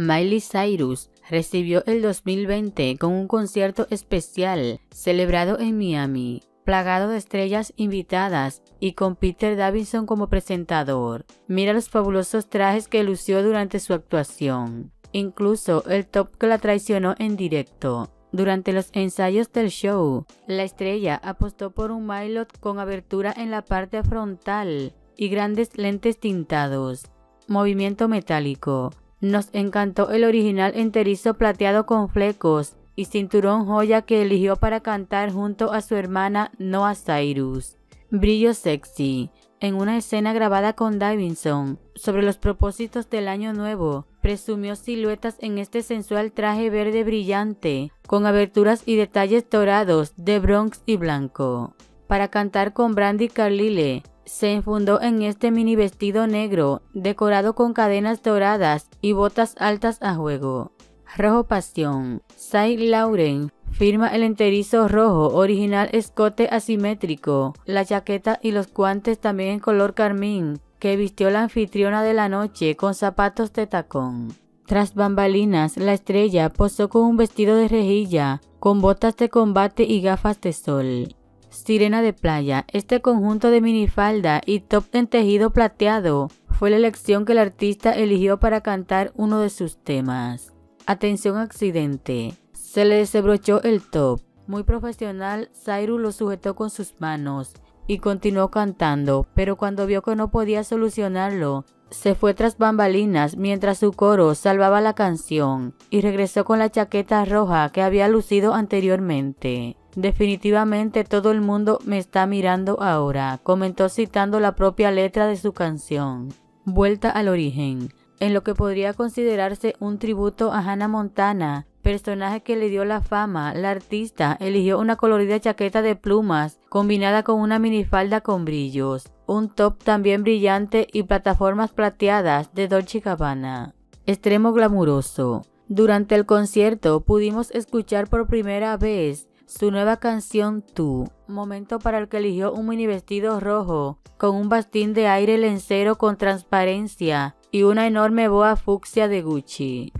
Miley Cyrus recibió el 2020 con un concierto especial celebrado en Miami, plagado de estrellas invitadas y con Peter Davidson como presentador. Mira los fabulosos trajes que lució durante su actuación, incluso el top que la traicionó en directo. Durante los ensayos del show, la estrella apostó por un Milot con abertura en la parte frontal y grandes lentes tintados. Movimiento metálico. Nos encantó el original enterizo plateado con flecos y cinturón joya que eligió para cantar junto a su hermana Noah Cyrus. Brillo sexy. En una escena grabada con Davidson sobre los propósitos del año nuevo, presumió siluetas en este sensual traje verde brillante, con aberturas y detalles dorados de bronx y blanco. Para cantar con Brandy Carlile, se enfundó en este mini vestido negro, decorado con cadenas doradas y botas altas a juego. Rojo Pasión. Saint Lauren firma el enterizo rojo, original escote asimétrico, la chaqueta y los guantes también en color carmín, que vistió la anfitriona de la noche con zapatos de tacón. Tras bambalinas, la estrella posó con un vestido de rejilla, con botas de combate y gafas de sol. Sirena de playa, este conjunto de minifalda y top en tejido plateado fue la elección que el artista eligió para cantar uno de sus temas. Atención accidente. Se le desabrochó el top. Muy profesional, Cyrus lo sujetó con sus manos y continuó cantando, pero cuando vio que no podía solucionarlo, se fue tras bambalinas mientras su coro salvaba la canción y regresó con la chaqueta roja que había lucido anteriormente. Definitivamente todo el mundo me está mirando ahora, comentó citando la propia letra de su canción. Vuelta al origen. En lo que podría considerarse un tributo a Hannah Montana, personaje que le dio la fama, la artista eligió una colorida chaqueta de plumas combinada con una minifalda con brillos, un top también brillante y plataformas plateadas de Dolce Gabbana. Extremo glamuroso. Durante el concierto pudimos escuchar por primera vez su nueva canción Tú, momento para el que eligió un mini vestido rojo con un bastín de aire lencero con transparencia y una enorme boa fucsia de Gucci.